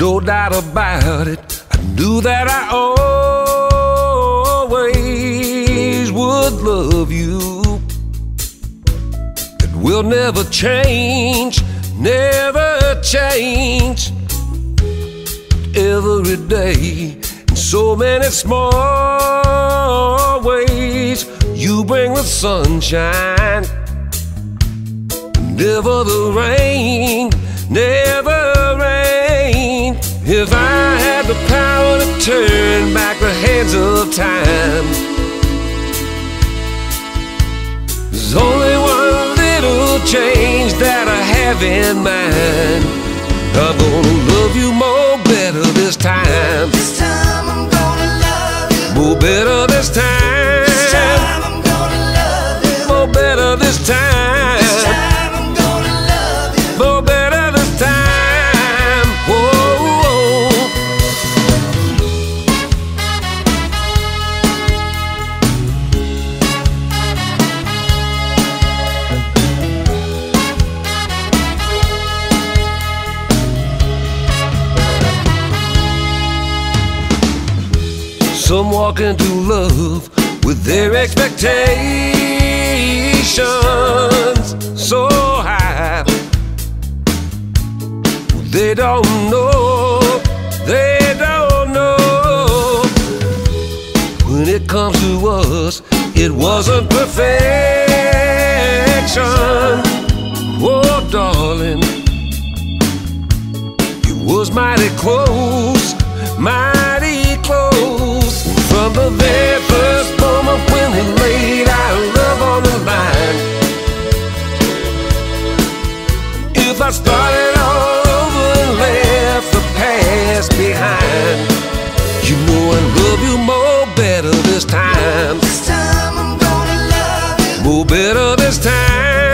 no doubt about it. I knew that I always would love you. It will never change, never change. Every day, in so many small ways, you bring the sunshine. Never the rain, never. If I had the power to turn back the hands of time, there's only one little change that I have in mind. I'm gonna love you more better this time. This time I'm gonna love you. More better Some walk into love with their expectations so high. They don't know, they don't know. When it comes to us, it wasn't perfection. Oh, darling, it was mighty close, mighty the very first moment when we laid our love on the line. If I started all over and left the past behind, you know I love you more better this time. This time I'm gonna love you. More better. This time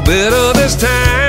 better this time.